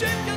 chicken.